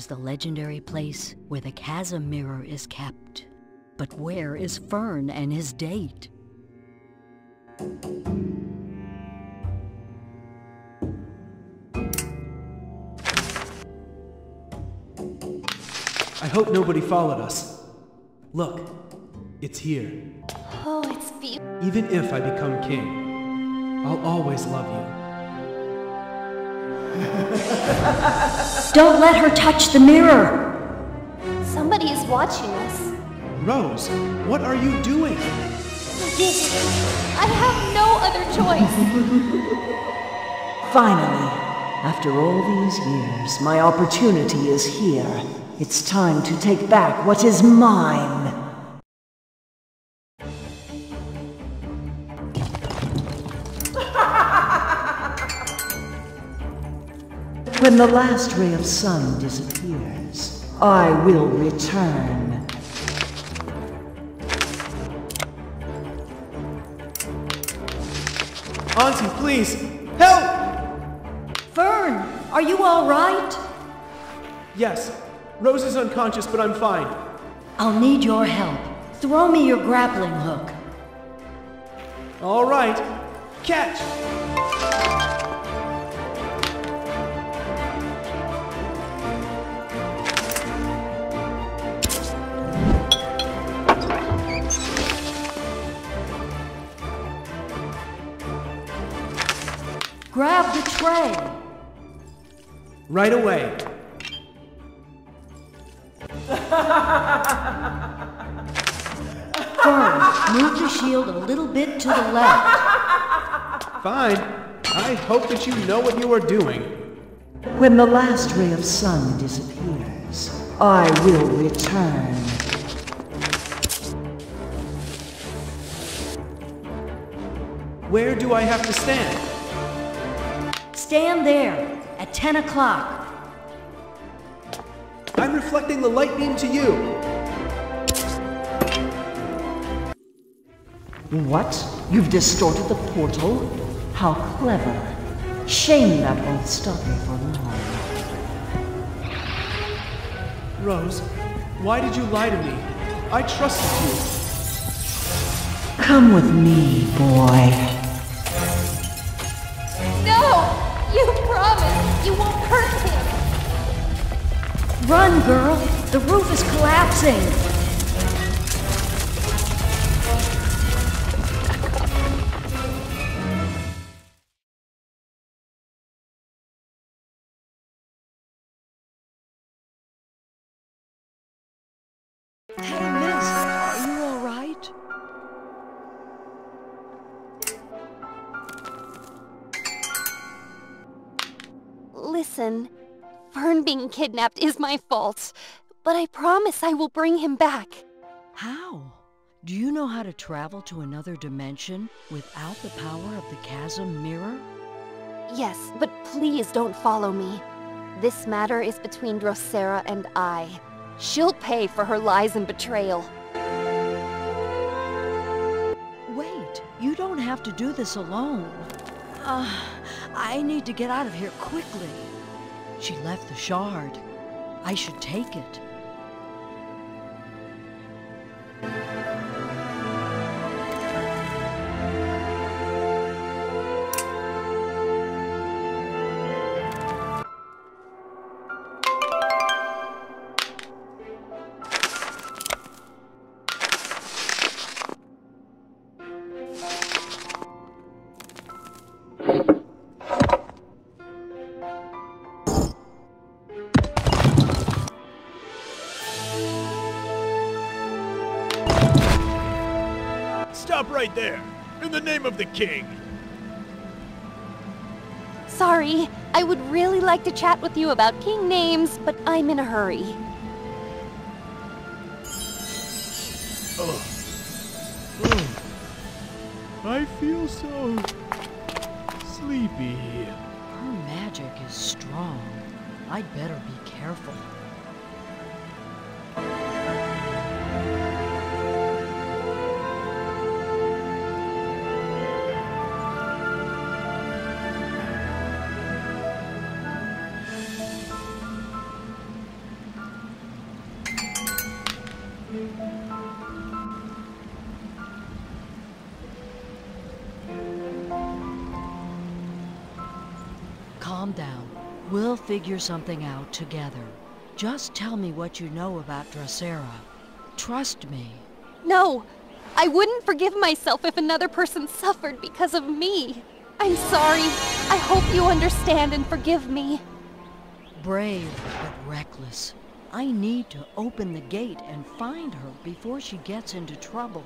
It seems that is the legendary place where the chasm mirror is kept. But where is Fern and his date? I hope nobody followed us. Look, it's here. Oh, it's beautiful. Even if I become king, I'll always love you. Don't let her touch the mirror! Somebody is watching us. Rose, what are you doing? I have no other choice. Finally, after all these years, my opportunity is here. It's time to take back what is mine. When the last ray of sun disappears, I will return. Auntie, please, help! Fern, are you all right? Yes, Rose is unconscious, but I'm fine. I'll need your help. Throw me your grappling hook. All right, catch! Grab the tray. Right away. Fern, move the shield a little bit to the left. Fine. I hope that you know what you are doing. When the last ray of sun disappears, I will return. Where do I have to stand? Stand there at 10 o'clock. I'm reflecting the light beam to you. What? You've distorted the portal? How clever. Shame that won't stop you for long. Rose, why did you lie to me? I trusted you. Come with me, boy. You won't hurt him. Run, girl. The roof is collapsing. Listen, Fern being kidnapped is my fault, but I promise I will bring him back. How? Do you know how to travel to another dimension without the power of the chasm mirror? Yes, but please don't follow me. This matter is between Drosera and I. She'll pay for her lies and betrayal. Wait, you don't have to do this alone. Uh, I need to get out of here quickly. She left the shard. I should take it. Right there! In the name of the king! Sorry, I would really like to chat with you about king names, but I'm in a hurry. I feel so sleepy. Her magic is strong. I'd better be careful. Figure something out together. Just tell me what you know about Drosera. Trust me. No! I wouldn't forgive myself if another person suffered because of me. I'm sorry. I hope you understand and forgive me. Brave, but reckless. I need to open the gate and find her before she gets into trouble.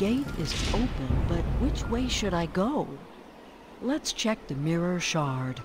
Gate is open, but which way should I go? Let's check the mirror shard.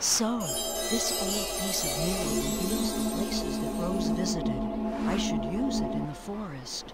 So, this old piece of mirror reveals the places that Rose visited. I should use it in the forest.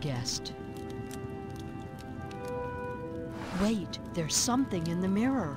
Guessed. Wait, there's something in the mirror.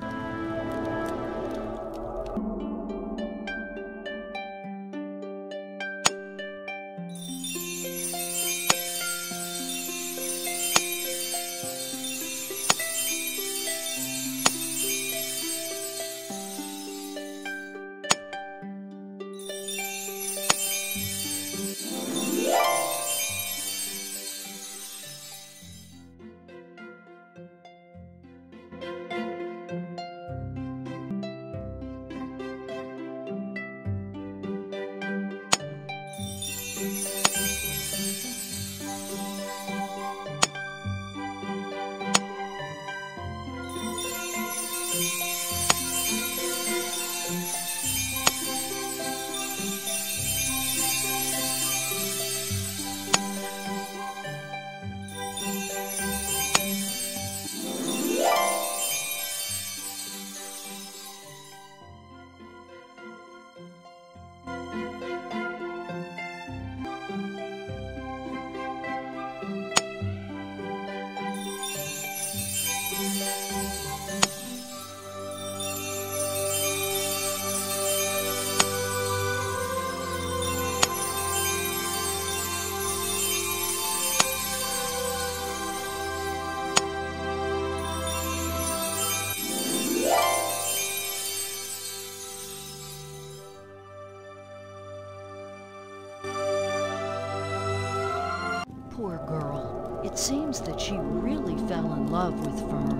Poor girl. It seems that she really fell in love with Fern.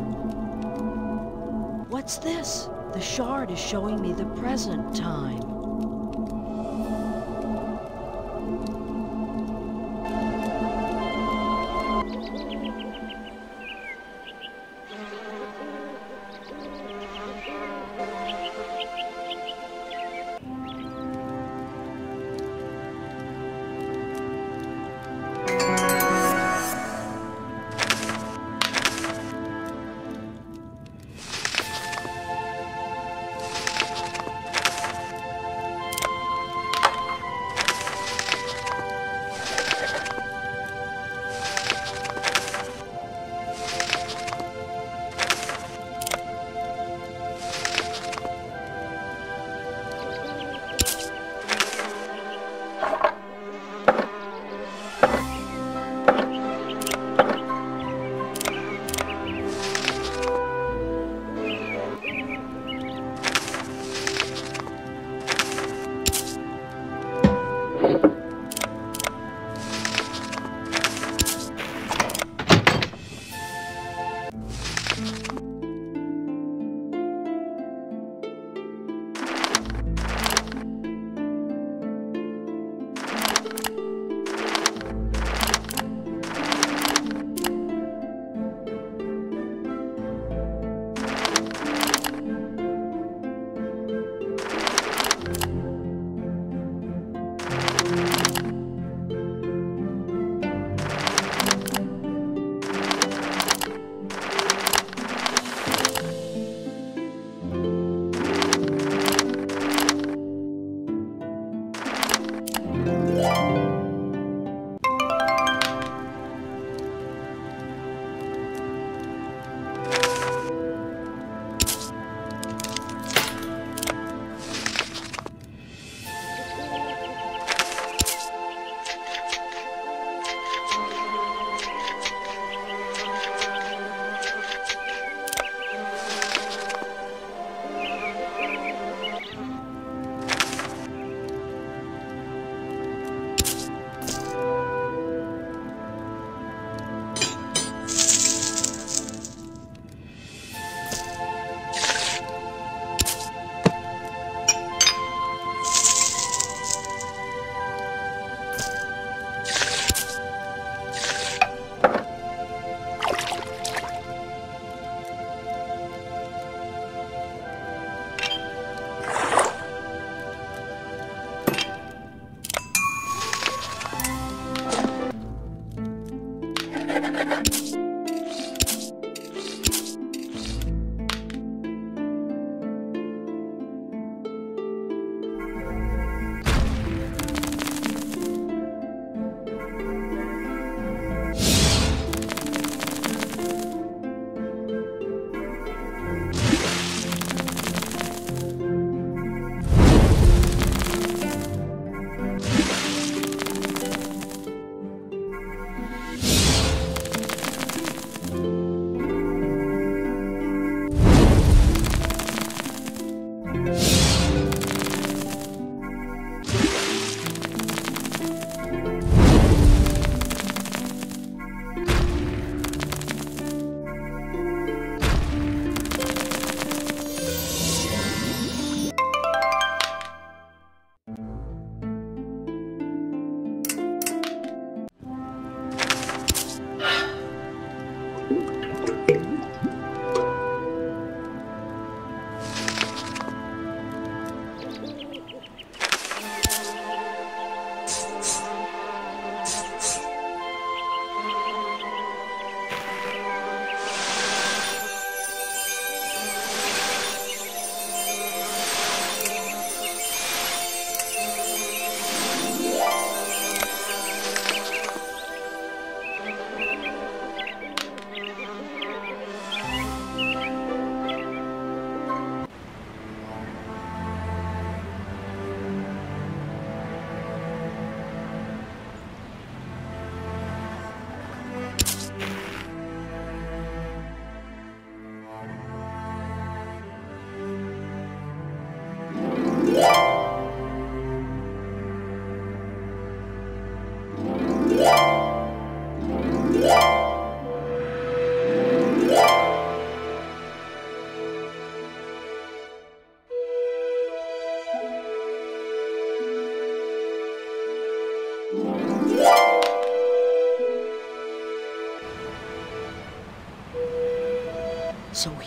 What's this? The shard is showing me the present time.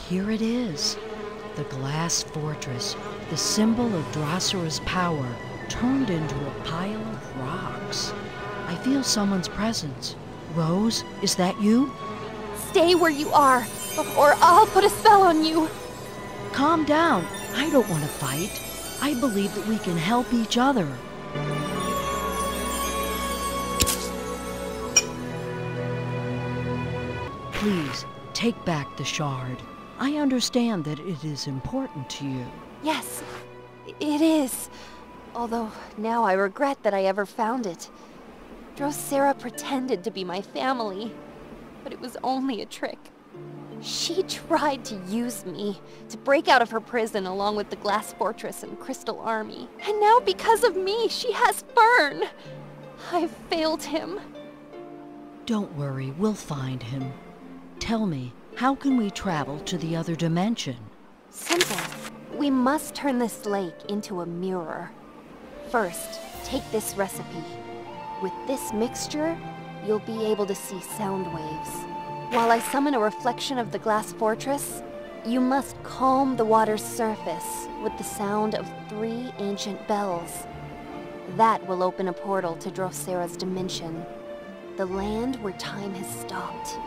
Here it is. The glass fortress, the symbol of Drosera's power, turned into a pile of rocks. I feel someone's presence. Rose, is that you? Stay where you are, or I'll put a spell on you. Calm down. I don't want to fight. I believe that we can help each other. Please, take back the shard. I understand that it is important to you. Yes, it is. Although now I regret that I ever found it. Drosera pretended to be my family, but it was only a trick. She tried to use me to break out of her prison along with the Glass Fortress and Crystal Army. And now because of me, she has Fern. I've failed him. Don't worry, we'll find him. Tell me, how can we travel to the other dimension? Simple. We must turn this lake into a mirror. First, take this recipe. With this mixture, you'll be able to see sound waves. While I summon a reflection of the glass fortress, you must calm the water's surface with the sound of three ancient bells. That will open a portal to Drosera's dimension, the land where time has stopped.